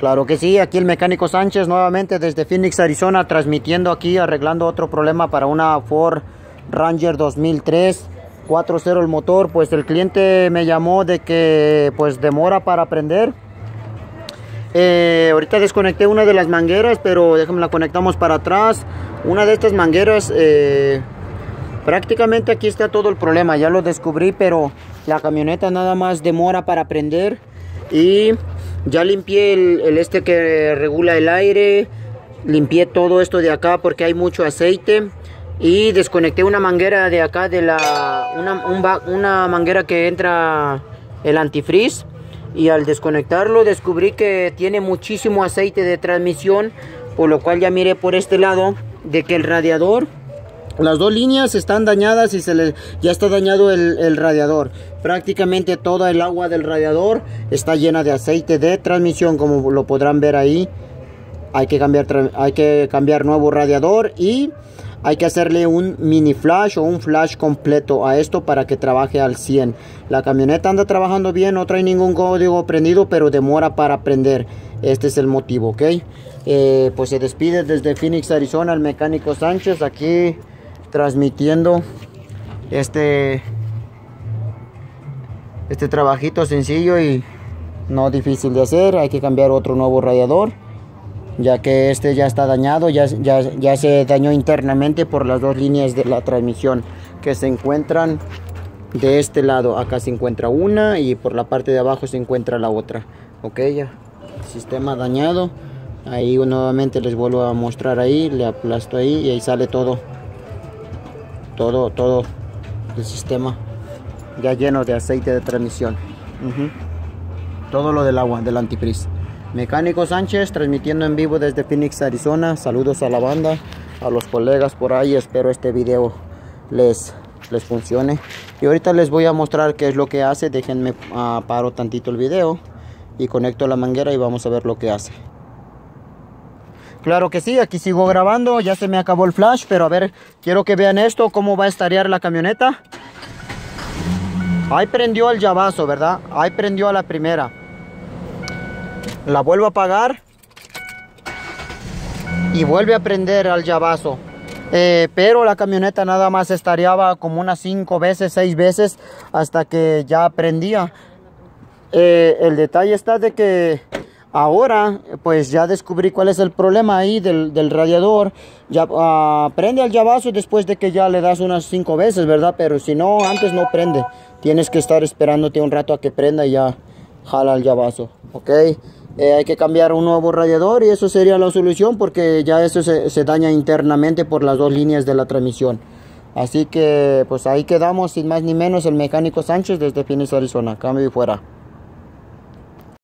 Claro que sí, aquí el mecánico Sánchez nuevamente desde Phoenix, Arizona, transmitiendo aquí, arreglando otro problema para una Ford Ranger 2003, 4.0 el motor, pues el cliente me llamó de que pues demora para prender. Eh, ahorita desconecté una de las mangueras, pero déjame la conectamos para atrás. Una de estas mangueras, eh, prácticamente aquí está todo el problema, ya lo descubrí, pero la camioneta nada más demora para prender y ya limpié el, este que regula el aire. Limpié todo esto de acá porque hay mucho aceite. Y desconecté una manguera de acá de la... Una, manguera que entra el antifreeze. Y al desconectarlo descubrí que tiene muchísimo aceite de transmisión. Por lo cual ya miré por este lado de que el radiador las dos líneas están dañadas y se le, ya está dañado el, radiador. Prácticamente toda el agua del radiador está llena de aceite de transmisión, como lo podrán ver ahí. Hay que cambiar, hay que cambiar nuevo radiador y hay que hacerle un mini flash o un flash completo a esto para que trabaje al 100. La camioneta anda trabajando bien, no trae ningún código prendido, pero demora para prender. Este es el motivo, ¿ok? Eh, pues se despide desde Phoenix, Arizona, el mecánico Sánchez. Aquí transmitiendo este este trabajito sencillo y no difícil de hacer. Hay que cambiar otro nuevo radiador ya que este ya está dañado ya, ya, ya se dañó internamente por las dos líneas de la transmisión que se encuentran de este lado. Acá se encuentra una y por la parte de abajo se encuentra la otra. Ok ya. Sistema dañado. Ahí nuevamente les vuelvo a mostrar ahí le aplasto ahí y ahí sale todo todo, todo el sistema ya lleno de aceite de transmisión. Todo lo del agua, del antifreeze. Mecánico Sánchez transmitiendo en vivo desde Phoenix, Arizona. Saludos a la banda, a los colegas por ahí. Espero este video les, les funcione. Y ahorita les voy a mostrar qué es lo que hace. Déjenme uh, paro tantito el video y conecto la manguera y vamos a ver lo que hace. Claro que sí, aquí sigo grabando, ya se me acabó el flash, pero a ver, quiero que vean esto, cómo va a estarear la camioneta. Ahí prendió el llavazo, ¿verdad? Ahí prendió a la primera. La vuelvo a apagar. Y vuelve a prender al llavazo. Eh, pero la camioneta nada más estareaba como unas 5 veces, 6 veces hasta que ya prendía. Eh, el detalle está de que Ahora, pues ya descubrí cuál es el problema ahí del, radiador. Ya uh, prende al llavazo después de que ya le das unas cinco veces, ¿verdad? Pero si no, antes no prende. Tienes que estar esperándote un rato a que prenda y ya jala el llavazo, ¿ok? Eh, hay que cambiar un nuevo radiador y eso sería la solución porque ya eso se, se daña internamente por las dos líneas de la transmisión. Así que pues ahí quedamos sin más ni menos el mecánico Sánchez desde Phoenix, Arizona. Cambio y fuera.